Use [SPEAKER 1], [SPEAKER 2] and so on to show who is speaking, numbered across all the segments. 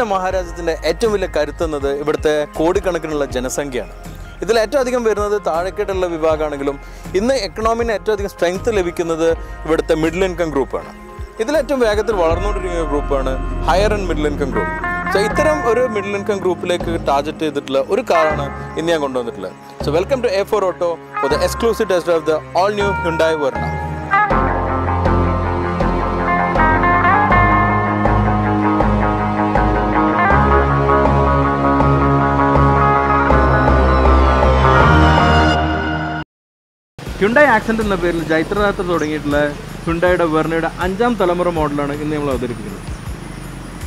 [SPEAKER 1] India മഹാരാജ്യത്തിന്റെ ഏറ്റവും വലിയ കരുത്തുന്നത് ഇവിടുത്തെ കോടിക്കണക്കിനുള്ള ജനസംഖ്യയാണ്. ഇതിൽ ഏറ്റവും അധികം വരുന്നത് താഴെക്കെട്ടുള്ള വിഭാഗമാണെങ്കിലും ഇന്ന് എക്കണോമിന് ഏറ്റവും അധികം സ്ട്രെങ്ത് ലഭിക്കുന്നത് ഇവിടുത്തെ മിഡിൽ ഇൻകം ഗ്രൂപ്പാണ് ഇതിൽ ഏറ്റവും വേഗത്തിൽ വളർന്നുകൊണ്ടിരിക്കുന്ന ഗ്രൂപ്പാണ് higher and middle income group so ഇത്തരം ഒരു മിഡിൽ ഇൻകം ഗ്രൂപ്പിലേക്ക് ടാർജറ്റ് ചെയ്തിട്ടുള്ള ഒരു കാറാണ് ഇന്ന് ഞാൻ കൊണ്ടുവന്നിട്ടുള്ളത്. So welcome to A four auto for the exclusive test of the all new Hyundai Verna Hyundai Accent എന്ന പേരിൽ ജൈത്രനാഥ് തുടങ്ങിയിട്ടുള്ള ഹ്യുണ്ടായുടെ വെർണയുടെ അഞ്ചാം തലമുറ മോഡലാണ് ഇന്ന് നമ്മൾ അവതരിപ്പിക്കുന്നത്.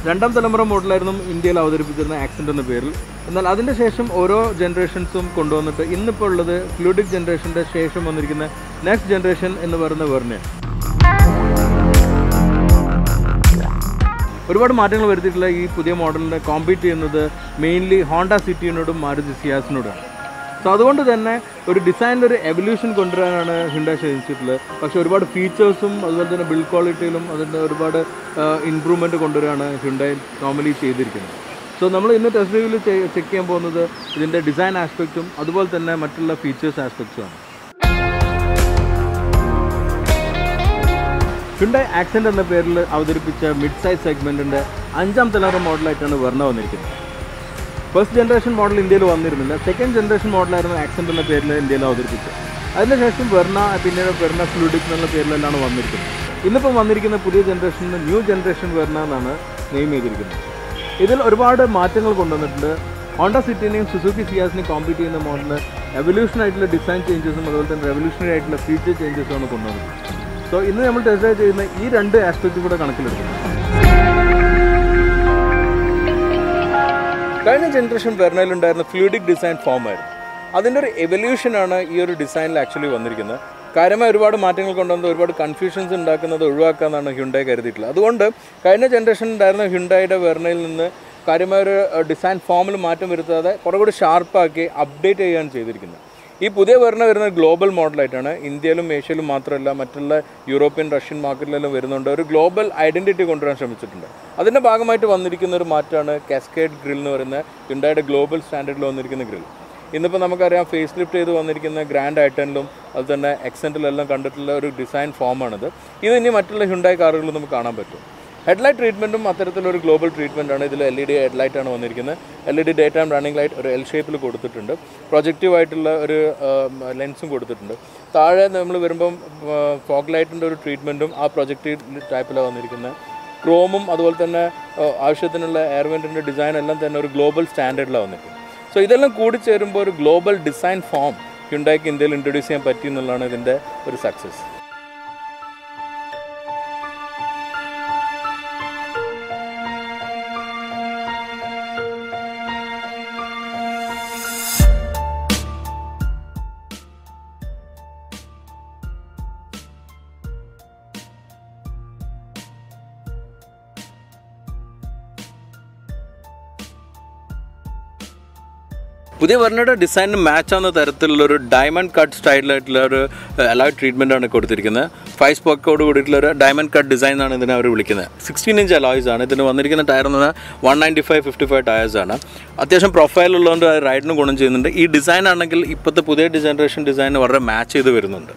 [SPEAKER 1] രണ്ടാം തലമുറ മോഡലായിരുന്നു ഇന്ത്യയിൽ അവതരിപ്പിച്ചിരുന്ന ആക്സെന്റ് എന്ന പേരിൽ. എന്നാൽ അതിന്റെ ശേഷം ഓരോ ജനറേഷൻസും കൊണ്ടുവന്നിട്ട് ഇന്നിപ്പോൾ ഉള്ളത് ഫ്ലൂഡിക് ജനറേഷന്റെ ശേഷം വന്നിരിക്കുന്ന നെക്സ്റ്റ് ജനറേഷൻ എന്ന് പറയുന്ന വെർണയാണ് ഒരുപാട് മാറ്റങ്ങൾ വരുത്തിയിട്ടുള്ള ഈ പുതിയ മോഡലിനെ കോമ്പീറ്റ് ചെയ്യുന്നത് മെയിൻലി ഹോണ്ട സിറ്റിയിനോടും മാരുതി സിയാസിനോടുമാണ് സോ അതുകൊണ്ട് തന്നെ ഒരു ഡിസൈനിൽ ഒരു എവല്യൂഷൻ കൊണ്ടുവരാനാണ് ഹിൻഡ ശ്രമിച്ചിട്ടുള്ളത് പക്ഷേ ഒരുപാട് ഫീച്ചേഴ്സും അതുപോലെ തന്നെ ബിൽഡ് ക്വാളിറ്റിയിലും അതിന്റെ ഒരുപാട് ഇമ്പ്രൂവ്മെന്റ് കൊണ്ടുവരാണ് ഹിൻഡായി നോർമലി ചെയ്തിരിക്കുന്നത്. സോ നമ്മൾ ഇന്ന് ടെസ്റ്റ് റിവ്യൂവിൽ ചെക്ക് ചെയ്യാൻ പോകുന്നത് ഇതിന്റെ ഡിസൈൻ ആസ്പെക്റ്റും അതുപോലെ തന്നെ മറ്റുള്ള ഫീച്ചേഴ്സ് ആസ്പെക്ട്സുമാണ് ഹ്യുണ്ടായി ആക്സെന്റ് എന്ന പേരിൽ അവതരിപ്പിച്ച മിഡ് സൈസ് സെഗ്മെന്റിന്റെ അഞ്ചാം തലമുറ മോഡലായിട്ടാണ് വർണ വന്നിരിക്കുന്നത്. ഫസ്റ്റ് ജനറേഷൻ മോഡൽ ഇന്ത്യയിൽ വന്നിരുന്നില്ല. സെക്കൻഡ് ജനറേഷൻ മോഡലായിരുന്നു ആക്സെന്റ് എന്ന പേരിൽ ഇന്ത്യയിൽ അവതരിപ്പിച്ചത്. അതിനുശേഷം വെർണ പിന്നീട് വെർണ ഫ്ലൂഡിക് എന്നുള്ള പേരിലെല്ലാം വന്നിരിക്കുന്നത്. ഇന്നിപ്പം വന്നിരിക്കുന്ന പുതിയ ജനറേഷനിൽ ന്യൂ ജനറേഷൻ വെർണ എന്നാണ് നെയിം ചെയ്തിരിക്കുന്നത്. ഇതിൽ ഒരുപാട് മാറ്റങ്ങൾ കൊണ്ടുവന്നിട്ടുണ്ട്. ഹോണ്ട സിറ്റിനെയും സുസുക്കി സിയാസിനെയും കോമ്പീറ്റ് ചെയ്യുന്ന മോഡലിൽ എവല്യൂഷൻ ആയിട്ടുള്ള ഡിസൈൻ ചേഞ്ചസും അതുപോലെ തന്നെ റെവല്യൂഷണറി ആയിട്ടുള്ള ഫീച്ചർ ചേഞ്ചസും ആണ് കൊണ്ടുവന്നത് സോ ഇന്ന് നമ്മൾ ടെസ്റ്റ് ചെയ്യുന്ന ഈ രണ്ട് ആസ്പെക്റ്റ് കൂടെ കണക്കിലെടുക്കുന്നു കഴിഞ്ഞ ജനറേഷൻ വെർണയിലുണ്ടായിരുന്ന ഫ്ലൂഡിക് ഡിസൈൻ ഫോം ആയിരുന്നു. അതിന്റെ ഒരു എവല്യൂഷനാണ് ഈ ഒരു ഡിസൈനിൽ ആക്ച്വലി വന്നിരിക്കുന്നത്. കാര്യമായ ഒരുപാട് മാറ്റങ്ങൾ കൊണ്ടുവന്ന് ഒരുപാട് കൺഫ്യൂഷൻസ് ഉണ്ടാക്കുന്നത് ഒഴിവാക്കാമെന്നാണ് ഹ്യുണ്ടായി കരുതിയിട്ടുള്ളത്. അതുകൊണ്ട് കഴിഞ്ഞ ജനറേഷൻ ഉണ്ടായിരുന്ന ഹ്യുണ്ടായുടെ വെർണയിൽ നിന്ന് കാര്യമായ ഒരു ഡിസൈൻ ഫോമിൽ മാറ്റം വരുത്താതെ കുറേ കൂടി ഷാർപ്പാക്കി അപ്ഡേറ്റ് ചെയ്യാൻ ചെയ്തിരിക്കുന്നത്. ഈ പുതിയ വരണ വരുന്ന ഗ്ലോബൽ മോഡലായിട്ടാണ് ഇന്ത്യയിലും ഏഷ്യയിലും മാത്രമല്ല മറ്റുള്ള യൂറോപ്യൻ റഷ്യൻ മാർക്കറ്റിലെല്ലാം വരുന്നുണ്ട്. ഒരു ഗ്ലോബൽ ഐഡന്റിറ്റി കൊണ്ടുവരാൻ ശ്രമിച്ചിട്ടുണ്ട്. അതിന്റെ ഭാഗമായിട്ട് വന്നിരിക്കുന്ന ഒരു മാറ്റമാണ് കാസ്കേഡ് ഗ്രിൽ എന്ന് പറയുന്ന ഹ്യുണ്ടായുടെ ഗ്ലോബൽ സ്റ്റാൻഡേർഡിൽ വന്നിരിക്കുന്ന ഗ്രിൽ ഇന്നിപ്പോൾ നമുക്കറിയാം ഫേസ് ലിഫ്റ്റ് ചെയ്ത് വന്നിരിക്കുന്ന ഗ്രാൻഡ് ഐറ്റനിലും അതുതന്നെ എക്സെന്റിലെല്ലാം കണ്ടിട്ടുള്ള ഒരു ഡിസൈൻ ഫോമാണിത് ഇത് ഇനി മറ്റുള്ള ഹുണ്ടായ കാറുകളിൽ നമുക്ക് കാണാൻ പറ്റും. ഹെഡ്ലൈറ്റ് ട്രീറ്റ്മെന്റും അത്തരത്തിലൊരു ഗ്ലോബൽ ട്രീറ്റ്മെന്റാണ് ഇതിൽ എൽ ഇ ഡി ഹെഡ്ലൈറ്റ് ആണ് വന്നിരിക്കുന്നത്. L E D daytime running light ഒരു എൽ ഷേപ്പിൽ കൊടുത്തിട്ടുണ്ട്. പ്രൊജക്റ്റീവ് ആയിട്ടുള്ള ഒരു ലെൻസും കൊടുത്തിട്ടുണ്ട്. താഴെ നമ്മൾ വരുമ്പം ഫോഗ് ലൈറ്റിന്റെ ഒരു ട്രീറ്റ്മെന്റും ആ പ്രൊജക്റ്റീവ് ടൈപ്പിലാണ് വന്നിരിക്കുന്നത് ക്രോമും അതുപോലെ തന്നെ ആവശ്യത്തിനുള്ള എയർവെന്റിന്റെ ഡിസൈൻ എല്ലാം തന്നെ ഒരു ഗ്ലോബൽ സ്റ്റാൻഡേർഡിലാണ് വന്നിരിക്കുന്നത് സോ ഇതെല്ലാം കൂടി ചേരുമ്പോൾ ഒരു ഗ്ലോബൽ ഡിസൈൻ ഫോം ഹ്യുണ്ടായിക്ക് ഇന്ത്യയിൽ ഇൻട്രൊഡ്യൂസ് ചെയ്യാൻ പറ്റി എന്നുള്ളതാണ് ഇതിന്റെ ഒരു സക്സസ് പുതിയ വർണയുടെ ഡിസൈനിന് മാച്ച് ആവുന്ന തരത്തിലുള്ള ഒരു ഡയമണ്ട് കട്ട് സ്റ്റൈലായിട്ടുള്ള ഒരു അലോയ് ട്രീറ്റ്മെന്റ് ആണ് കൊടുത്തിരിക്കുന്നത്. ഫൈവ് സ്പോക്കോട് കൂടിയിട്ടുള്ള ഒരു ഡയമണ്ട് കട്ട് ഡിസൈൻ എന്നാണ് ഇതിനെ അവർ വിളിക്കുന്നത്. സിക്സ്റ്റീൻ ഇഞ്ച് അലോയ്സ് ആണ്. ഇതിന് വന്നിരിക്കുന്ന ടയർ എന്ന് പറഞ്ഞാൽ one ninety five fifty five tyres ആണ്. അത്യാവശ്യം പ്രൊഫൈൽ ഉള്ളതുകൊണ്ട് റൈഡിന് ഗുണം ചെയ്യുന്നുണ്ട്. ഈ ഡിസൈൻ ആണെങ്കിൽ ഇപ്പോഴത്തെ പുതിയ ജനറേഷൻ ഡിസൈൻ വളരെ മാച്ച് ചെയ്ത് വരുന്നുണ്ട്.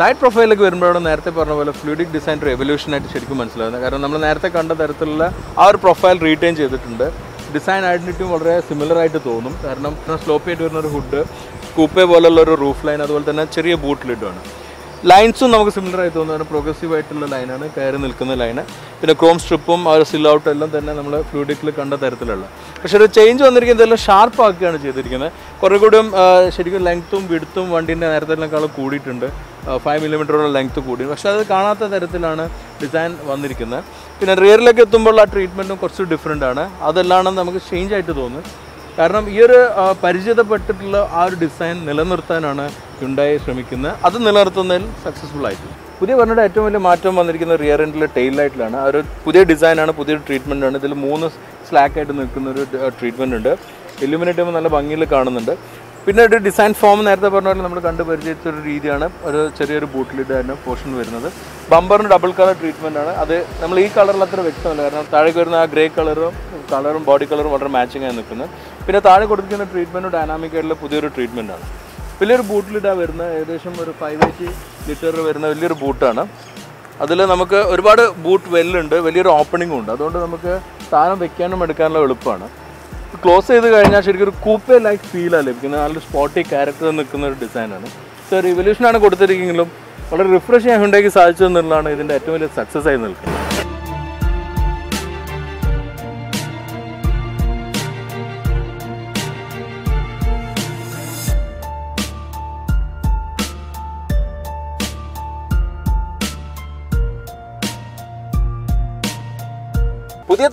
[SPEAKER 1] സൈഡ് പ്രൊഫൈലിലേക്ക് വരുമ്പോഴാണ് നേരത്തെ പറഞ്ഞ പോലെ ഫ്ലൂഡിക് ഡിസൈൻ ആയിട്ട് ശരിക്കും മനസ്സിലാകുന്നത് കാരണം നമ്മൾ നേരത്തെ കണ്ട തരത്തിലുള്ള ആ ഒരു പ്രൊഫൈൽ റീറ്റെയിൻ ചെയ്തിട്ടുണ്ട്. ഡിസൈൻ ഐഡന്റിറ്റിയും വളരെ സിമിലർ ആയിട്ട് തോന്നും. കാരണം സ്ലോപ്പ് ആയിട്ട് വരുന്ന ഒരു ഹുഡ് കൂപ്പേ പോലുള്ള ഒരു റൂഫ് ലൈൻ അതുപോലെ തന്നെ ചെറിയ ബൂട്ട് ലിഡുമാണ് ലൈൻസും നമുക്ക് സിമിലർ ആയി തോന്നുന്നു. പ്രോഗ്രസീവ് ആയിട്ടുള്ള ലൈനാണ് കയറി നിൽക്കുന്ന ലൈന് പിന്നെ ക്രോം സ്ട്രിപ്പും ആ സിൽ സില്ലൗട്ടും എല്ലാം തന്നെ നമ്മൾ ഫ്ലൂഡിക്കിൽ കണ്ട തരത്തിലുള്ള. പക്ഷേ ഒരു ചേഞ്ച് വന്നിരിക്കുന്നത് എല്ലാം ഷാർപ്പ് ആക്കുകയാണ് ചെയ്തിരിക്കുന്നത്. കുറേ കൂടിയും ശരിക്കും ലെങ്ത്തും വിടുത്തും വണ്ടീന്റെ നേരത്തേക്കാളും കൂടിയിട്ടുണ്ട്. ഫൈവ് മില്ലിമീറ്ററോളം ലെങ്ത്ത് കൂടി. പക്ഷേ അത് കാണാത്ത തരത്തിലാണ് ഡിസൈൻ വന്നിരിക്കുന്നത്. പിന്നെ റിയറിലേക്ക് എത്തുമ്പോൾ ആ ട്രീറ്റ്മെന്റും കുറച്ച് ഡിഫറെന്റ് ആണ്. അതെല്ലാം നമുക്ക് ചേഞ്ച് ആയിട്ട് തോന്നുന്നു കാരണം ഈ ഒരു പരിചിതപ്പെട്ടിട്ടുള്ള ആ ഒരു ഡിസൈൻ നിലനിർത്താനാണ് ഉണ്ടായി ശ്രമിക്കുന്നത്. അത് നിലനിർത്തുന്നതിൽ സക്സസ്ഫുൾ ആയിട്ടുണ്ട്. പുതിയ പറഞ്ഞിട്ട് ഏറ്റവും വലിയ മാറ്റം വന്നിരിക്കുന്ന റിയർ എൻഡിലെ ടെയിൽ ലൈറ്റിലാണ് ആ ഒരു പുതിയ ഡിസൈനാണ് പുതിയ ട്രീറ്റ്മെന്റ് ആണ്. ഇതിൽ മൂന്ന് സ്ലാക്കായിട്ട് നിൽക്കുന്ന ഒരു ട്രീറ്റ്മെന്റ് ഉണ്ട്. ഇലുമിനേറ്റ് ചെയ്യുമ്പോൾ നല്ല ഭംഗിയിൽ കാണുന്നുണ്ട്. പിന്നെ ഒരു ഡിസൈൻ ഫോം നേരത്തെ പറഞ്ഞ പോലെ നമ്മൾ കണ്ടു പരിചയിച്ച ഒരു രീതിയാണ്. ഒരു ചെറിയൊരു ബൂട്ടിലിഡ് തന്നെ പോർഷൻ വരുന്നത്. ബമ്പറിന് ഡബിൾ കളർ ട്രീറ്റ്മെന്റ് ആണ്. അത് നമ്മൾ ഈ കളറിൽ അത്ര വ്യക്തമല്ല. കാരണം താഴേക്ക് വരുന്ന ആ ഗ്രേ കളറും കളറും ബോഡി കളറും വളരെ മാച്ചിങ് ആയി നിൽക്കുന്നത്. പിന്നെ താഴെ കൊടുത്തിരിക്കുന്ന ട്രീറ്റ്മെന്റ് ഡൈനാമിക് ആയിട്ടുള്ള പുതിയൊരു ട്രീറ്റ്മെന്റ് ആണ്. വലിയൊരു ബൂട്ടിലിട്ടാ വരുന്ന ഏകദേശം ഒരു ഫൈവ് എയ്റ്റി ലിറ്റർ വരുന്ന വലിയൊരു ബൂട്ടാണ്. അതിൽ നമുക്ക് ഒരുപാട് ബൂട്ട് വെല്ലുണ്ട് വലിയൊരു ഓപ്പണിങ്ങും ഉണ്ട്. അതുകൊണ്ട് നമുക്ക് സാധനം വെക്കാനും എടുക്കാനുള്ള എളുപ്പമാണ്. ക്ലോസ് ചെയ്ത് കഴിഞ്ഞാൽ ശരിക്കും ഒരു കൂപ്പേ ലൈക്ക് ഫീലാണ് ലഭിക്കുന്നത്. നല്ലൊരു സ്പോട്ടി ക്യാരക്ടർ നിൽക്കുന്ന ഒരു ഡിസൈനാണ് സോ റിവല്യൂഷനാണ് കൊടുത്തിരിക്കുമെങ്കിലും വളരെ റിഫ്രഷ് ചെയ്യാൻ ഉണ്ടാക്കി സാധിച്ചു എന്നുള്ളതാണ് ഇതിന്റെ ഏറ്റവും വലിയ സക്സസ് ആയി നിൽക്കുന്നത്.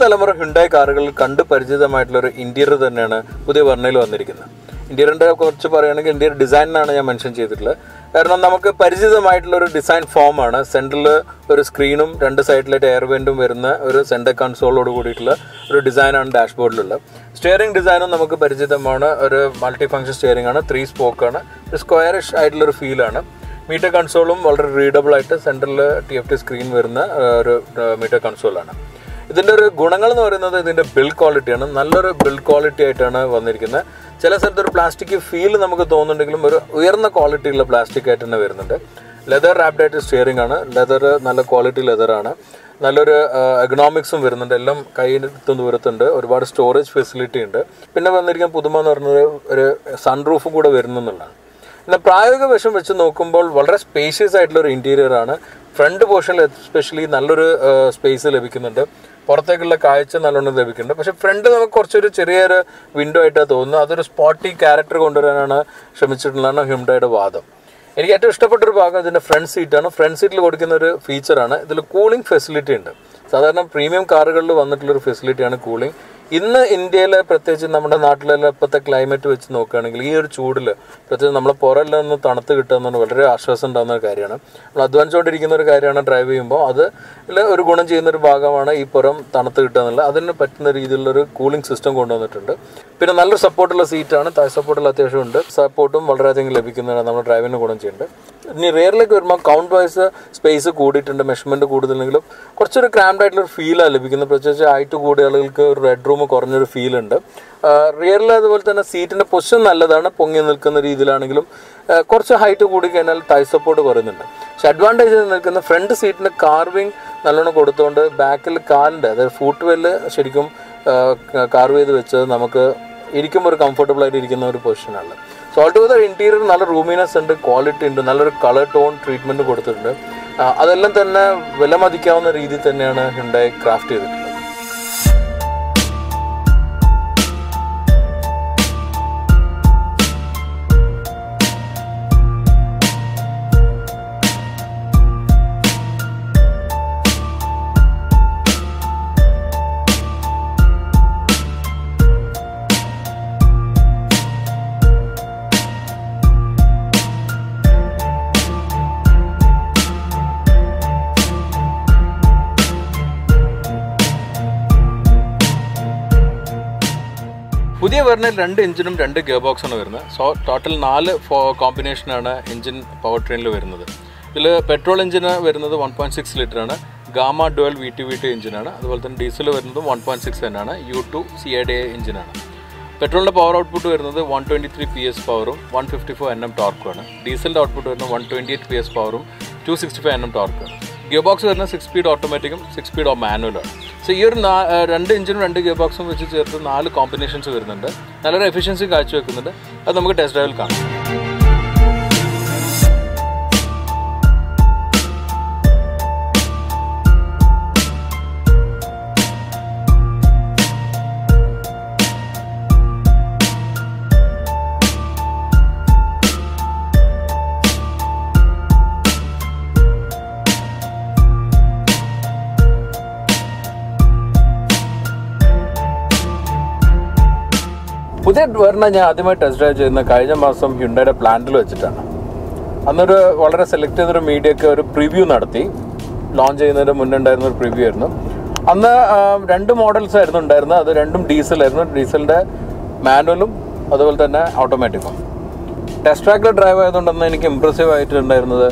[SPEAKER 1] തലമുറ ഹുണ്ടായി കാറുകളിൽ കണ്ട് പരിചിതമായിട്ടുള്ള ഒരു ഇന്റീരിയർ തന്നെയാണ് പുതിയ വർണയിൽ വന്നിരിക്കുന്നത്. ഇന്റീരിയറിന്റെ കുറച്ച് പറയുകയാണെങ്കിൽ ഇന്റീരിയർ ഡിസൈനാണ് ഞാൻ മെൻഷൻ ചെയ്തിട്ടുള്ളത്. കാരണം നമുക്ക് പരിചിതമായിട്ടുള്ള ഒരു ഡിസൈൻ ഫോമാണ് സെൻട്രൽ ഒരു സ്ക്രീനും രണ്ട് സൈഡിലായിട്ട് എയർ വെന്റും വരുന്ന ഒരു സെന്റർ കൺസോളോട് കൂടിയിട്ടുള്ള ഒരു ഡിസൈനാണ് ഡാഷ്ബോർഡിലുള്ളത് സ്റ്റിയറിംഗ് ഡിസൈനും നമുക്ക് പരിചിതമാണ്. ഒരു മൾട്ടി ഫംഗ്ഷൻ സ്റ്റിയറിംഗ് ആണ് ത്രീ സ്പോക്കാണ് ഒരു സ്ക്വയറിഷ് ആയിട്ടുള്ള ഒരു ഫീലാണ് മീറ്റർ കൺസോളും വളരെ റീഡബിൾ ആയിട്ട് സെൻട്രലിൽ ടി എഫ് ടി സ്ക്രീൻ വരുന്ന ഒരു മീറ്റർ കൺസോളാണ് ഇതിന്റെ ഒരു ഗുണങ്ങൾ എന്ന് പറയുന്നത് ഇതിന്റെ ബിൽഡ് ക്വാളിറ്റിയാണ് നല്ലൊരു ബിൽഡ് ക്വാളിറ്റി ആയിട്ടാണ് വന്നിരിക്കുന്നത്. ചില സ്ഥലത്ത് ഒരു പ്ലാസ്റ്റിക് ഫീൽ നമുക്ക് തോന്നുന്നുണ്ടെങ്കിലും ഒരു ഉയർന്ന ക്വാളിറ്റിയുള്ള പ്ലാസ്റ്റിക് ആയിട്ട് തന്നെ വരുന്നുണ്ട്. ലെതർ റാപ്ഡായിട്ട് സ്റ്റിയറിംഗ് ആണ്. ലെതർ നല്ല ക്വാളിറ്റി ലെതറാണ് നല്ലൊരു എക്കണോമിക്സും വരുന്നുണ്ട്. എല്ലാം കയ്യിലെത്തും ദൂരത്തുണ്ട്. ഒരുപാട് സ്റ്റോറേജ് ഫെസിലിറ്റി ഉണ്ട്. പിന്നെ വന്നിരിക്കുന്ന പുതുമ എന്ന് പറയുന്നത് ഒരു സൺറൂഫും കൂടെ വരുന്നുള്ളതാണ് പിന്നെ പ്രായോഗിക വശം വെച്ച് നോക്കുമ്പോൾ വളരെ സ്പേഷ്യസ് ആയിട്ടുള്ള ഒരു ഇന്റീരിയർ ആണ്. ഫ്രണ്ട് പോർഷനിൽ എസ്പെഷ്യലി നല്ലൊരു സ്പേസ് ലഭിക്കുന്നുണ്ട്. പുറത്തേക്കുള്ള കാഴ്ച നല്ലോണം ലഭിക്കുന്നുണ്ട്. പക്ഷെ ഫ്രണ്ട് നമുക്ക് കുറച്ചൊരു ചെറിയൊരു വിൻഡോ ആയിട്ടാണ് തോന്നുന്നത് അതൊരു സ്പോട്ടി ക്യാരക്ടർ കൊണ്ടുവരാനാണ് ശ്രമിച്ചിട്ടുള്ളതാണ് ഹ്യുണ്ടായുടെ വാദം. എനിക്ക് ഏറ്റവും ഇഷ്ടപ്പെട്ട ഒരു ഭാഗം ഇതിന്റെ ഫ്രണ്ട് സീറ്റാണ് ഫ്രണ്ട് സീറ്റിൽ കൊടുക്കുന്ന ഒരു ഫീച്ചറാണ് ഇതിൽ കൂളിംഗ് ഫെസിലിറ്റി ഉണ്ട്. സാധാരണ പ്രീമിയം കാറുകളിൽ വന്നിട്ടുള്ളൊരു ഫെസിലിറ്റിയാണ് കൂളിംഗ് ഇന്ന് ഇന്ത്യയിൽ പ്രത്യേകിച്ച് നമ്മുടെ നാട്ടിലെല്ലാം ഇപ്പോഴത്തെ ക്ലൈമറ്റ് വെച്ച് നോക്കുകയാണെങ്കിൽ ഈ ഒരു ചൂടിൽ പ്രത്യേകിച്ച് നമ്മളെ പുറമെല്ലാം ഒന്ന് തണുത്ത് കിട്ടുക എന്നുള്ളത് വളരെ ആശ്വാസം ഉണ്ടാകുന്ന ഒരു കാര്യമാണ്. നമ്മൾ അധ്വാനിച്ചുകൊണ്ടിരിക്കുന്ന ഒരു കാര്യമാണ് ഡ്രൈവ് ചെയ്യുമ്പോൾ അത് ഒരു ഗുണം ചെയ്യുന്ന ഒരു ഭാഗമാണ് ഈ പുറം തണുത്ത് കിട്ടുക എന്നുള്ളത്. അതിന് പറ്റുന്ന രീതിയിലുള്ളൊരു കൂളിംഗ് സിസ്റ്റം കൊണ്ടുവന്നിട്ടുണ്ട്. പിന്നെ നല്ലൊരു സപ്പോർട്ടുള്ള സീറ്റാണ് താഴ് സപ്പോർട്ടുള്ള അത്യാവശ്യം ഉണ്ട്. സപ്പോർട്ടും വളരെയധികം ലഭിക്കുന്നതാണ് നമ്മുടെ ഡ്രൈവിന് ഗുണം ചെയ്യുന്നുണ്ട് ഇനി റിയറിലേക്ക് വരുമ്പോൾ കൗണ്ട് വൈസ് സ്പേസ് കൂടിയിട്ടുണ്ട്. മെഷർമെന്റ് കൂടുതലെങ്കിലും കുറച്ചൊരു ക്രാംഡ് ആയിട്ടുള്ള ഫീലാണ് ലഭിക്കുന്നത്. പ്രത്യേകിച്ച് ആയിട്ട് കൂടിയ ആളുകൾക്ക് ഒരു റെഡ് റൂം കുറഞ്ഞൊരു ഫീൽ ഉണ്ട്. റിയറിൽ അതുപോലെ തന്നെ സീറ്റിന്റെ പൊസിഷൻ നല്ലതാണ്. പൊങ്ങി നിൽക്കുന്ന രീതിയിലാണെങ്കിലും കുറച്ച് ഹൈറ്റ് കൂടി കഴിഞ്ഞാൽ തൈ സപ്പോർട്ട് കുറയുന്നുണ്ട്. പക്ഷെ അഡ്വാന്റേജ് നിൽക്കുന്ന ഫ്രണ്ട് സീറ്റിന് കാർവിങ് നല്ലോണം കൊടുത്തുകൊണ്ട് ബാക്കിൽ കാലിന്റെ അതായത് ഫൂട്ട് വെല്ല് ശരിക്കും കാർവ് ചെയ്ത് വെച്ചത് നമുക്ക് ഇരിക്കുമ്പോൾ ഒരു കംഫർട്ടബിൾ ആയിട്ട് ഇരിക്കുന്ന ഒരു പൊസിഷനാണ് സോ ഓൾ ടുഗദർ ഇന്റീരിയർ നല്ല റൂമിനെസ് ഉണ്ട് ക്വാളിറ്റി ഉണ്ട് നല്ലൊരു കളർ ടോൺ ട്രീറ്റ്മെന്റ് കൊടുത്തിട്ടുണ്ട്. അതെല്ലാം തന്നെ വില മതിക്കാവുന്ന രീതിയിൽ തന്നെയാണ് ഹിണ്ടായി ക്രാഫ്റ്റ് ചെയ്തിട്ടുള്ളത്. വരുന്ന രണ്ട് എഞ്ചിനും രണ്ട് ഗിയർ ബോക്സാണ് വരുന്നത്. സോ ടോട്ടൽ നാല് കോമ്പിനേഷനാണ് എഞ്ചിൻ പവർ ട്രെയിനിൽ വരുന്നത്. ഇതിൽ പെട്രോൾ എഞ്ചിന് വരുന്നത് വൺ പോയിന്റ് സിക്സ് ലിറ്റർ ആണ്. Gamma dual V T V T എഞ്ചിനാണ് അതുപോലെ തന്നെ ഡീസൽ വരുന്നത് വൺ പോയിന്റ് സിക്സ് തന്നെയാണ് U two C I D എഞ്ചിനാണ് പെട്രോളിന്റെ പവർ ഔട്ട്പുട്ട് വരുന്നത് one twenty three P S പവറും one fifty four N M ടോർക്കുമാണ് ഡീസലിന്റെ ഔട്ട്പുട്ട് വരുന്നത് one twenty eight P S പവറും two sixty five N M ടോർക്കും gear box വരുന്നത് six speed ഓട്ടോമാറ്റിക്കും six speed മാനുവലാണ് സോ ഈ ഒരു രണ്ട് എഞ്ചിനും രണ്ട് ഗിയർ ബോക്സും വെച്ച് ചേർത്ത് നാല് കോമ്പിനേഷൻസ് വരുന്നുണ്ട്. നല്ലൊരു എഫിഷ്യൻസി കാഴ്ചവെക്കുന്നുണ്ട്. അത് നമുക്ക് ടെസ്റ്റ് ഡ്രൈവിൽ കാണാം. പുതിയ വെർണ ഞാൻ ആദ്യമായി ടെസ്റ്റ് ഡ്രൈവ് ചെയ്യുന്നത് കഴിഞ്ഞ മാസം ഹ്യുണ്ടയുടെ പ്ലാന്റിൽ വെച്ചിട്ടാണ്. അന്നൊരു വളരെ സെലക്ട് ചെയ്തൊരു മീഡിയയ്ക്ക് ഒരു പ്രിവ്യൂ നടത്തി. ലോഞ്ച് ചെയ്യുന്നതിന് മുന്നേ ഉണ്ടായിരുന്ന ഒരു പ്രിവ്യൂ ആയിരുന്നു. അന്ന് രണ്ട് മോഡൽസ് ആയിരുന്നു ഉണ്ടായിരുന്നത്. അത് രണ്ടും ഡീസലായിരുന്നു ഡീസലിന്റെ മാനുവലും അതുപോലെ തന്നെ ഓട്ടോമാറ്റിക്കും ടെസ്റ്റ് ട്രാക്കിൽ ഡ്രൈവ് ആയതുകൊണ്ടെന്ന് എനിക്ക് ഇമ്പ്രസീവ് ആയിട്ടുണ്ടായിരുന്നത്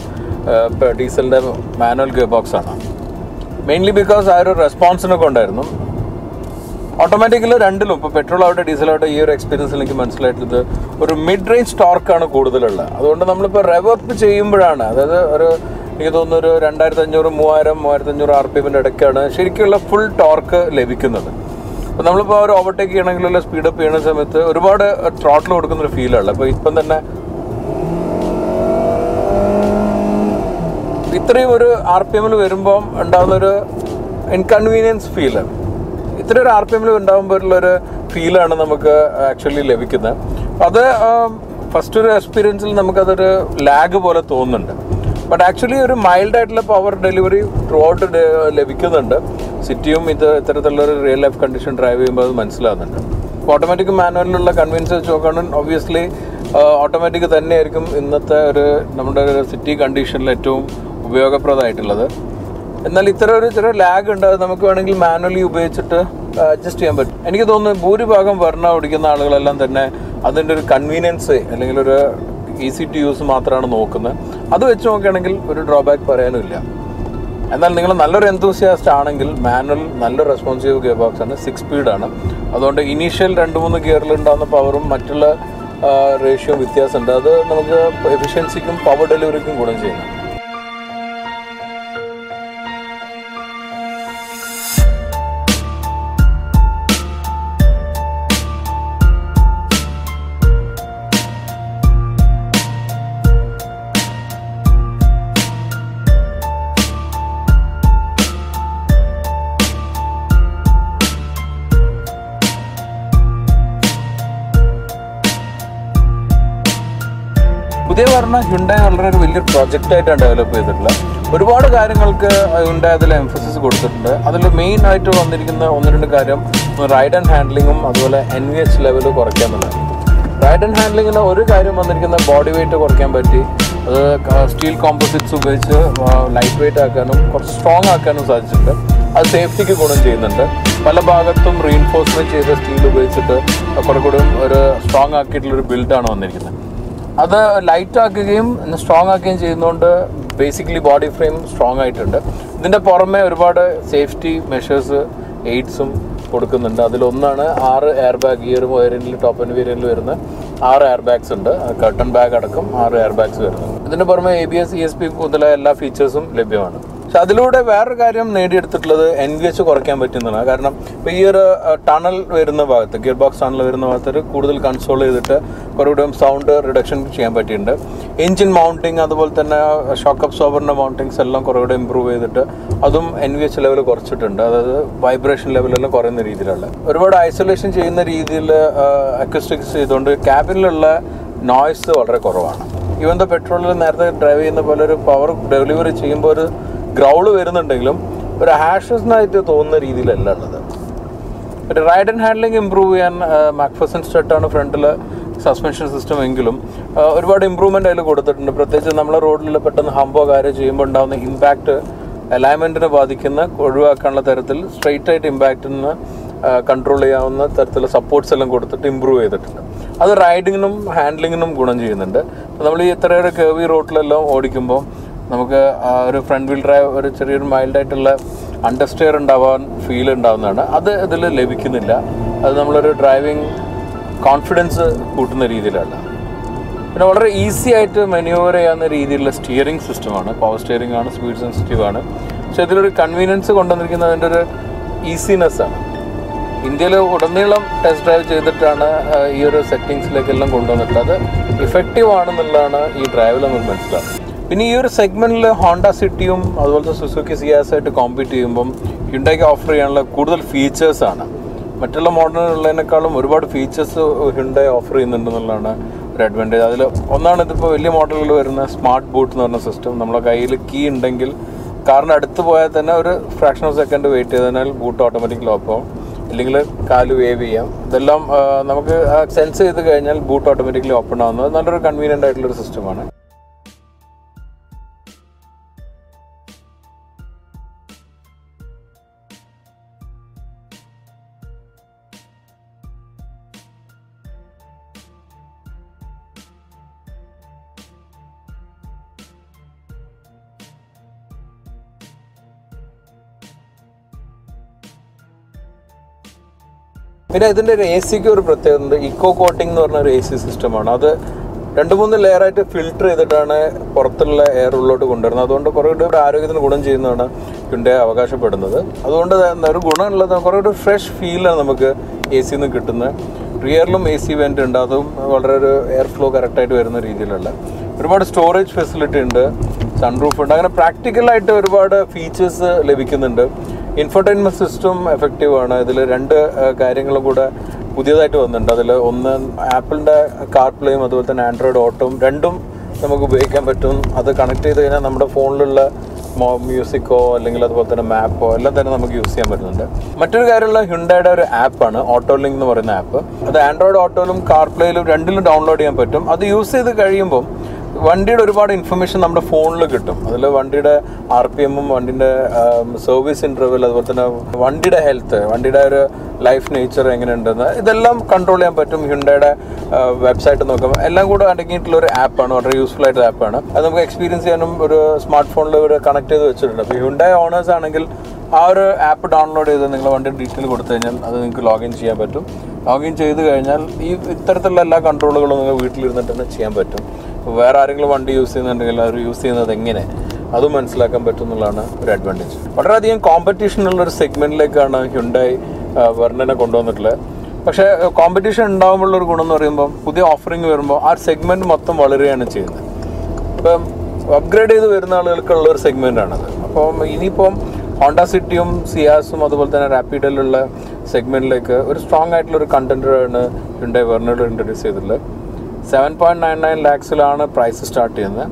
[SPEAKER 1] ഡീസലിന്റെ മാനുവൽ ഗിയർ ബോക്സാണ് മെയിൻലി ബിക്കോസ് ആ ഒരു റെസ്പോൺസിനൊക്കെ ഉണ്ടായിരുന്നു ഓട്ടോമാറ്റിക്കൽ രണ്ടിലും ഇപ്പോൾ പെട്രോൾ ആവട്ടെ ഡീസൽ ആവട്ടെ ഈ ഒരു എക്സ്പീരിയൻസിൽ എനിക്ക് മനസ്സിലായിട്ടുള്ളത് ഒരു മിഡ് റേഞ്ച് ടോർക്കാണ് കൂടുതലുള്ളത്. അതുകൊണ്ട് നമ്മളിപ്പോൾ റെവപ്പ് ചെയ്യുമ്പോഴാണ് അതായത് ഒരു എനിക്ക് തോന്നുന്നു ഒരു രണ്ടായിരത്തി അഞ്ഞൂറ് മൂവായിരം മൂവായിരത്തി അഞ്ഞൂറ് ആർ പി എമ്മിന്റെ ഇടയ്ക്കാണ് ശരിക്കുള്ള ഫുൾ ടോർക്ക് ലഭിക്കുന്നത്. അപ്പോൾ നമ്മളിപ്പോൾ ഒരു ഓവർടേക്ക് ചെയ്യണമെങ്കിലുള്ള സ്പീഡപ്പ് ചെയ്യുന്ന സമയത്ത് ഒരുപാട് ത്രോട്ടിൽ കൊടുക്കുന്ന ഒരു ഫീലാണ് അപ്പോൾ ഇപ്പം തന്നെ ഇത്രയും ഒരു ആർ പി എമ്മിൽ വരുമ്പം ഉണ്ടാകുന്നൊരു ഇൻകൺവീനിയൻസ് ഫീൽ ഇത്രയും ഒരു ആർ പി എമ്മിൽ ഉണ്ടാകുമ്പോഴുള്ളൊരു ഫീലാണ് നമുക്ക് ആക്ച്വലി ലഭിക്കുന്നത്. അത് ഫസ്റ്റ് ഒരു എക്സ്പീരിയൻസിൽ നമുക്കതൊരു ലാഗ് പോലെ തോന്നുന്നുണ്ട്. ബട്ട് ആക്ച്വലി ഒരു മൈൽഡ് ആയിട്ടുള്ള പവർ ഡെലിവറി ത്രൂ ഔട്ട് ലഭിക്കുന്നുണ്ട്. സിറ്റിയും ഇത് ഇത്തരത്തിലുള്ള ഒരു റിയൽ ലൈഫ് കണ്ടീഷൻ ഡ്രൈവ് ചെയ്യുമ്പോൾ അത് മനസ്സിലാകുന്നുണ്ട് ഓട്ടോമാറ്റിക് മാനുവലിലുള്ള കൺവീൻസ് വെച്ച് നോക്കുകയാണെങ്കിൽ ഒബ്വിയസ്ലി ഓട്ടോമാറ്റിക് തന്നെയായിരിക്കും ഇന്നത്തെ ഒരു നമ്മുടെ സിറ്റി കണ്ടീഷനിൽ ഏറ്റവും ഉപയോഗപ്രദമായിട്ടുള്ളത്. എന്നാൽ ഇത്തരം ഒരു ചെറിയ ലാഗ് ഉണ്ട്. അത് നമുക്ക് വേണമെങ്കിൽ മാനുവലി ഉപയോഗിച്ചിട്ട് അഡ്ജസ്റ്റ് ചെയ്യാൻ പറ്റും. എനിക്ക് തോന്നുന്നു ഭൂരിഭാഗം വർണ ഓടിക്കുന്ന ആളുകളെല്ലാം തന്നെ അതിന്റെ ഒരു കൺവീനിയൻസ് അല്ലെങ്കിൽ ഒരു ഈസി ടു യൂസ് മാത്രമാണ് നോക്കുന്നത്. അത് വെച്ച് നോക്കുകയാണെങ്കിൽ ഒരു ഡ്രോബാക്ക് പറയാനുമില്ല. എന്നാൽ നിങ്ങൾ നല്ലൊരു എന്തൂസിയാസ്റ്റ് ആണെങ്കിൽ മാനുവൽ നല്ല റെസ്പോൺസീവ് ഗിയർ ബോക്സ് ആണ് സിക്സ് സ്പീഡാണ് അതുകൊണ്ട് ഇനീഷ്യൽ രണ്ട് മൂന്ന് ഗിയറിൽ ഉണ്ടാകുന്ന പവറും മറ്റുള്ള റേഷ്യോ വ്യത്യാസമുണ്ട്. അത് നമുക്ക് എഫിഷ്യൻസിക്കും പവർ ഡെലിവറിക്കും ഗുണം ചെയ്യുന്നു. പറഞ്ഞ ഹ്യുണ്ടായി വളരെ ഒരു വലിയൊരു പ്രൊജക്റ്റ് ആയിട്ടാണ് ഡെവലപ്പ് ചെയ്തിട്ടുള്ളത് ഒരുപാട് കാര്യങ്ങൾക്ക് ഹ്യുണ്ടായി അതിൽ എംഫസിസ് കൊടുത്തിട്ടുണ്ട്. അതിൽ മെയിൻ ആയിട്ട് വന്നിരിക്കുന്ന ഒന്ന് രണ്ട് കാര്യം റൈഡ് ആൻഡ് ഹാൻഡ്ലിങ്ങും അതുപോലെ എൻ വി എച്ച് ലെവൽ കുറയ്ക്കാൻ എന്നുള്ളതാണ് റൈഡ് ആൻഡ് ഹാൻഡ്ലിങ്ങിന് ഒരു കാര്യം വന്നിരിക്കുന്ന ബോഡി വെയിറ്റ് കുറയ്ക്കാൻ പറ്റി. അത് സ്റ്റീൽ കോമ്പോസിറ്റ്സ് ഉപയോഗിച്ച് ലൈറ്റ് വെയിറ്റ് ആക്കാനും കുറച്ച് സ്ട്രോങ് ആക്കാനും സാധിച്ചിട്ടുണ്ട്. അത് സേഫ്റ്റിക്ക് ഗുണം ചെയ്യുന്നുണ്ട്. പല ഭാഗത്തും റീൻഫോഴ്സ്മെന്റ് ചെയ്ത സ്റ്റീൽ ഉപയോഗിച്ചിട്ട് കുറെ കൂടി ഒരു സ്ട്രോങ് ആക്കിയിട്ടുള്ളൊരു ബിൽഡാണ് വന്നിരിക്കുന്നത്. അത് ലൈറ്റ് ആക്കുകയും സ്ട്രോങ് ആക്കുകയും ചെയ്യുന്നതുകൊണ്ട് ബേസിക്കലി ബോഡി ഫ്രെയിം സ്ട്രോങ് ആയിട്ടുണ്ട്. ഇതിന്റെ പുറമെ ഒരുപാട് സേഫ്റ്റി മെഷേഴ്സ് എയ്ഡ്സും കൊടുക്കുന്നുണ്ട്. അതിലൊന്നാണ് ആറ് എയർ ബാഗ് ഈ ഒരു ടോപ്പ് ആൻഡ് വേരിയന്റിൽ വരുന്ന ആറ് എയർ ബാഗ്സ് ഉണ്ട് കർട്ടൺ ബാഗ് അടക്കം ആറ് എയർ ബാഗ്സ് വരുന്നുണ്ട്. ഇതിന് പുറമെ A B S E S P മുതലായ എല്ലാ ഫീച്ചേഴ്സും ലഭ്യമാണ്. പക്ഷെ അതിലൂടെ വേറൊരു കാര്യം നേടിയെടുത്തിട്ടുള്ളത് എൻ വി എച്ച് കുറയ്ക്കാൻ പറ്റുന്നതാണ്. കാരണം ഇപ്പോൾ ഈ ഒരു ടണൽ വരുന്ന ഭാഗത്ത് ഗിയർ ബോക്സ് ടണൽ വരുന്ന ഭാഗത്ത് കൂടുതൽ കൺസോൾ ചെയ്തിട്ട് കുറേ സൗണ്ട് റിഡക്ഷൻ ചെയ്യാൻ പറ്റിയിട്ടുണ്ട്. എഞ്ചിൻ മൗണ്ടിങ് അതുപോലെ തന്നെ ഷോക്ക് സോബറിന്റെ മൗണ്ടിങ്സ് എല്ലാം കുറേ ഇമ്പ്രൂവ് ചെയ്തിട്ട് അതും എൻ വി എച്ച് ലെവൽ കുറച്ചിട്ടുണ്ട്. അതായത് വൈബ്രേഷൻ ലെവലെല്ലാം കുറയുന്ന രീതിയിലുള്ള. ഒരുപാട് ഐസൊലേഷൻ ചെയ്യുന്ന രീതിയിൽ അക്വസ്റ്റിക്സ് ചെയ്തുകൊണ്ട് ക്യാബിനിലുള്ള നോയ്സ് വളരെ കുറവാണ്. ഈവൻ ദ പെട്രോളിൽ നേരത്തെ ഡ്രൈവ് ചെയ്യുന്ന പോലെ ഒരു പവർ ഡെലിവറി ചെയ്യുമ്പോൾ ഒരു ഗ്രൗൾ വരുന്നുണ്ടെങ്കിലും ഒരു ഹാഷസിനായിട്ട് തോന്നുന്ന രീതിയിലല്ല ഉള്ളത്. ഒരു റൈഡ് ആൻഡ് ഹാൻഡ്ലിംഗ് ഇമ്പ്രൂവ് ചെയ്യാൻ മാക്ഫസൻ സ്റ്റട്ടാണ് ഫ്രണ്ടിൽ സസ്പെൻഷൻ സിസ്റ്റം എങ്കിലും ഒരുപാട് ഇമ്പ്രൂവ്മെന്റ് അതിൽ കൊടുത്തിട്ടുണ്ട്. പ്രത്യേകിച്ച് നമ്മളെ റോഡിൽ പെട്ടെന്ന് ഹംബോ കാര്യം ചെയ്യുമ്പോൾ ഉണ്ടാകുന്ന ഇമ്പാക്റ്റ് അലൈൻമെന്റിനെ ബാധിക്കുന്ന ഒഴിവാക്കാനുള്ള തരത്തിൽ സ്ട്രെയിറ്റ് ആയിട്ട് ഇമ്പാക്റ്റിന് കൺട്രോൾ ചെയ്യാവുന്ന തരത്തിലുള്ള സപ്പോർട്ട്സ് എല്ലാം കൊടുത്തിട്ട് ഇമ്പ്രൂവ് ചെയ്തിട്ടുണ്ട്. അത് റൈഡിങ്ങിനും ഹാൻഡ്ലിങ്ങിനും ഗുണം ചെയ്യുന്നുണ്ട്. നമ്മൾ ഈ എത്രയേറെ കേവി റോട്ടിലെല്ലാം ഓടിക്കുമ്പോൾ നമുക്ക് ഒരു ഫ്രണ്ട് വീൽ ഡ്രൈവ് ഒരു ചെറിയൊരു മൈൽഡായിട്ടുള്ള അണ്ടർസ്റ്റെയർ ഉണ്ടാവാൻ ഫീൽ ഉണ്ടാവുന്നതാണ്. അത് ഇതിൽ ലഭിക്കുന്നില്ല. അത് നമ്മളൊരു ഡ്രൈവിംഗ് കോൺഫിഡൻസ് കൂട്ടുന്ന രീതിയിലല്ല. പിന്നെ വളരെ ഈസി ആയിട്ട് മെനുവർ ചെയ്യാവുന്ന രീതിയിലുള്ള സ്റ്റിയറിംഗ് സിസ്റ്റമാണ് പവർ സ്റ്റിയറിംഗ് ആണ് സ്പീഡ് സെൻസിറ്റീവ് ആണ്. പക്ഷേ ഇതിലൊരു കൺവീനിയൻസ് കൊണ്ടുവന്നിരിക്കുന്നത് അതിന്റെ ഒരു ഈസിനെസ് ആണ്. ഇന്ത്യയിൽ ഉടനീളം ടെസ്റ്റ് ഡ്രൈവ് ചെയ്തിട്ടാണ് ഈ ഒരു സെറ്റിങ്സിലേക്കെല്ലാം കൊണ്ടുവന്നിട്ടുള്ളത്. ഇഫക്റ്റീവ് ആണെന്നുള്ളതാണ് ഈ ഡ്രൈവിൽ നമുക്ക് മനസ്സിലാവുന്നത്. പിന്നെ ഈ ഒരു സെഗ്മെന്റിൽ ഹോണ്ട സിറ്റിയും അതുപോലത്തെ സുസുക്കി സിയാസ് ആയിട്ട് കോമ്പീറ്റ് ചെയ്യുമ്പം ഹ്യുണ്ടായിക്ക് ഓഫർ ചെയ്യാനുള്ള കൂടുതൽ ഫീച്ചേഴ്സ് ആണ്. മറ്റുള്ള മോഡലുള്ളതിനേക്കാളും ഒരുപാട് ഫീച്ചേഴ്സ് ഹ്യുണ്ടായി ഓഫർ ചെയ്യുന്നുണ്ടെന്നുള്ളതാണ് ഒരു അഡ്വാന്റേജ് അതിൽ ഒന്നാണ് ഇതിപ്പോൾ വലിയ മോഡലുകൾ വരുന്ന സ്മാർട്ട് ബൂട്ട് എന്ന് പറഞ്ഞ സിസ്റ്റം നമ്മളെ കയ്യിൽ കീ ഉണ്ടെങ്കിൽ കാറിന് അടുത്ത് പോയാൽ തന്നെ ഒരു ഫ്രാക്ഷൻ ഓഫ് സെക്കൻഡ് വെയിറ്റ് ചെയ്തതിനാൽ ബൂട്ട് ഓട്ടോമാറ്റിക്കലി ആവും. ഇല്ലെങ്കിൽ കാൽ വേവ് ചെയ്യാം. ഇതെല്ലാം നമുക്ക് സെൻസ് ചെയ്ത് കഴിഞ്ഞാൽ ബൂട്ട് ഓട്ടോമാറ്റിക്കലി ഓപ്പൺ ആവുന്നത് നല്ലൊരു കൺവീനിയന്റ് ആയിട്ടുള്ളൊരു സിസ്റ്റമാണ് പിന്നെ ഇതിന്റെ ഒരു എ സിക്ക് ഒരു പ്രത്യേകത ഉണ്ട്. ഇക്കോ കോട്ടിംഗ് എന്ന് പറഞ്ഞ ഒരു എ സി സിസ്റ്റമാണ് അത് രണ്ട് മൂന്ന് ലെയറായിട്ട് ഫിൽട്ടർ ചെയ്തിട്ടാണ് പുറത്തുള്ള എയർ ഉള്ളിലോട്ട് കൊണ്ടുവരുന്നത്. അതുകൊണ്ട് കുറേ കൂടി ആരോഗ്യത്തിന് ഗുണം ചെയ്യുന്നതാണ് ഇതിന്റെ അവകാശപ്പെടുന്നത്. അതുകൊണ്ട് ഒരു ഗുണമുള്ളത്? കുറേ കൂടി ഫ്രഷ് ഫീലാണ് നമുക്ക് എ സിയിൽ നിന്ന് കിട്ടുന്നത്. റിയറിലും എ സി വെന്റ് ഉണ്ട്. അതും വളരെ ഒരു എയർ ഫ്ലോ കറക്റ്റായിട്ട് വരുന്ന രീതിയിലുള്ള. ഒരുപാട് സ്റ്റോറേജ് ഫെസിലിറ്റി ഉണ്ട്. സൺറൂഫ് ഉണ്ട്. അങ്ങനെ പ്രാക്ടിക്കലായിട്ട് ഒരുപാട് ഫീച്ചേഴ്സ് ലഭിക്കുന്നുണ്ട്. ഇൻഫർടൈൻമെന്റ് സിസ്റ്റം എഫക്റ്റീവ് ആണ്. ഇതിൽ രണ്ട് കാര്യങ്ങളും കൂടെ പുതിയതായിട്ട് വന്നിട്ടുണ്ട്. അതിൽ ഒന്ന് ആപ്പിളിന്റെ കാർപ്ലേയും അതുപോലെ തന്നെ ആൻഡ്രോയിഡ് ഓട്ടോയും രണ്ടും നമുക്ക് ഉപയോഗിക്കാൻ പറ്റും. അത് കണക്ട് ചെയ്ത് കഴിഞ്ഞാൽ നമ്മുടെ ഫോണിലുള്ള മ്യൂസിക്കോ അല്ലെങ്കിൽ അതുപോലെ തന്നെ മാപ്പോ എല്ലാം തന്നെ നമുക്ക് യൂസ് ചെയ്യാൻ പറ്റുന്നുണ്ട്. മറ്റൊരു കാര്യമുള്ള ഹ്യുണ്ടയുടെ ഒരു ആപ്പാണ് ഓട്ടോ ലിങ്ക് എന്ന് പറയുന്ന ആപ്പ് അത് ആൻഡ്രോയിഡ് ഓട്ടോയിലും കാർപ്ലേയിലും രണ്ടിലും ഡൗൺലോഡ് ചെയ്യാൻ പറ്റും. അത് യൂസ് ചെയ്ത് കഴിയുമ്പോൾ വണ്ടിയുടെ ഒരുപാട് ഇൻഫർമേഷൻ നമ്മുടെ ഫോണിൽ കിട്ടും. അതിൽ വണ്ടിയുടെ ആർ പി എമ്മും വണ്ടിന്റെ സർവീസ് ഇന്റർവൽ അതുപോലെ തന്നെ വണ്ടിയുടെ ഹെൽത്ത് വണ്ടിയുടെ ഒരു ലൈഫ് നേച്ചർ എങ്ങനെയുണ്ടെന്ന് ഇതെല്ലാം കൺട്രോൾ ചെയ്യാൻ പറ്റും. ഹ്യുണ്ടയുടെ വെബ്സൈറ്റ് നോക്കുമ്പോൾ എല്ലാം കൂടെ അടങ്ങിയിട്ടുള്ള ഒരു ആപ്പാണ് വളരെ യൂസ്ഫുൾ ആയിട്ടുള്ള ആപ്പാണ് അത് നമുക്ക് എക്സ്പീരിയൻസ് ചെയ്യാനും ഒരു സ്മാർട്ട് ഫോണിൽ ഒരു കണക്ട് ചെയ്ത് വെച്ചിട്ടുണ്ട്. അപ്പോൾ ഹ്യുണ്ടായ ഓണേഴ്സ് ആണെങ്കിൽ ആ ഒരു ആപ്പ് ഡൗൺലോഡ് ചെയ്ത് നിങ്ങൾ വണ്ടി ഡീറ്റെയിൽ കൊടുത്തു കഴിഞ്ഞാൽ അത് നിങ്ങൾക്ക് ലോഗിൻ ചെയ്യാൻ പറ്റും. ലോഗിൻ ചെയ്ത് കഴിഞ്ഞാൽ ഈ ഇത്തരത്തിലുള്ള എല്ലാ കൺട്രോളുകളും നിങ്ങൾ വീട്ടിലിരുന്നിട്ട് തന്നെ ചെയ്യാൻ പറ്റും. ഇപ്പോൾ വേറെ ആരെങ്കിലും വണ്ടി യൂസ് ചെയ്യുന്നുണ്ടെങ്കിൽ അവർ യൂസ് ചെയ്യുന്നത് എങ്ങനെ? അതും മനസ്സിലാക്കാൻ പറ്റും എന്നുള്ളതാണ് ഒരു അഡ്വാന്റേജ് വളരെയധികം കോമ്പറ്റീഷൻ ഉള്ള ഒരു സെഗ്മെന്റിലേക്കാണ് ഹ്യുണ്ടായി വെർണനെ കൊണ്ടുവന്നിട്ടുള്ളത്. പക്ഷേ കോമ്പറ്റീഷൻ ഉണ്ടാകുമ്പോഴുള്ള ഒരു ഗുണം എന്ന് പറയുമ്പോൾ പുതിയ ഓഫറിങ് വരുമ്പോൾ ആ സെഗ്മെന്റ് മൊത്തം വളരുകയാണ് ചെയ്യുന്നത്. ഇപ്പം അപ്ഗ്രേഡ് ചെയ്ത് വരുന്ന ആളുകൾക്കുള്ള ഒരു സെഗ്മെന്റാണത് അപ്പം ഇനിയിപ്പം ഹോണ്ട സിറ്റിയും സിയാസും അതുപോലെ തന്നെ റാപ്പിഡിലുള്ള സെഗ്മെന്റിലേക്ക് ഒരു സ്ട്രോങ് ആയിട്ടുള്ള ഒരു കണ്ടന്ററാണ് ഹ്യുണ്ടായി വെർണോട് ഇൻട്രൊഡ്യൂസ് ചെയ്തിട്ടുള്ളത്. സെവൻ പോയിന്റ് നയൻ നയൻ ലാക്സിലാണ് പ്രൈസ് സ്റ്റാർട്ട് ചെയ്യുന്നത്.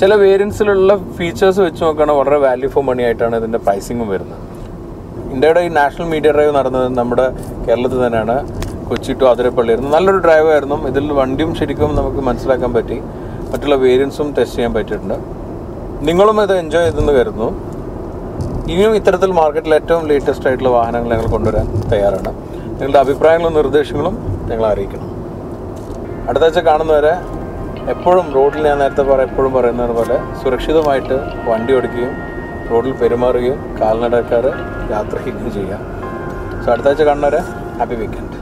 [SPEAKER 1] ചില വേരിയൻസിലുള്ള ഫീച്ചേഴ്സ് വെച്ച് നോക്കുകയാണെങ്കിൽ വളരെ വാല്യൂ ഫോർ മണി ആയിട്ടാണ് ഇതിന്റെ പ്രൈസിങ്ങും വരുന്നത്. ഇന്ത്യയുടെ ഈ നാഷണൽ മീഡിയ ഡ്രൈവ് നടന്നത് നമ്മുടെ കേരളത്തിൽ തന്നെയാണ്. കൊച്ചി ടു അതിരപ്പള്ളിയായിരുന്നു നല്ലൊരു ഡ്രൈവായിരുന്നു ഇതിൽ വണ്ടിയും ശരിക്കും നമുക്ക് മനസ്സിലാക്കാൻ പറ്റി. മറ്റുള്ള വേരിയൻസും ടെസ്റ്റ് ചെയ്യാൻ പറ്റിയിട്ടുണ്ട്. നിങ്ങളും ഇത് എൻജോയ് ചെയ്തെന്ന് കരുതുന്നു. ഇനിയും ഇത്തരത്തിൽ മാർക്കറ്റിൽ ഏറ്റവും ലേറ്റസ്റ്റ് ആയിട്ടുള്ള വാഹനങ്ങൾ ഞങ്ങൾ കൊണ്ടുവരാൻ തയ്യാറാണ്. നിങ്ങളുടെ അഭിപ്രായങ്ങളും നിർദ്ദേശങ്ങളും ഞങ്ങൾ അറിയിക്കണം. അടുത്ത ആഴ്ച കാണുന്നവരെ എപ്പോഴും റോഡിൽ ഞാൻ നേരത്തെ പറ എപ്പോഴും പറയുന്നത് പോലെ സുരക്ഷിതമായിട്ട് വണ്ടി ഓടിക്കുകയും റോഡിൽ പെരുമാറുകയും കാൽനടക്കാർ യാത്ര ചെയ്യുകയും ചെയ്യാം സോ അടുത്ത ആഴ്ച കാണുന്നവരെ ഹാപ്പി വീക്കെൻഡ്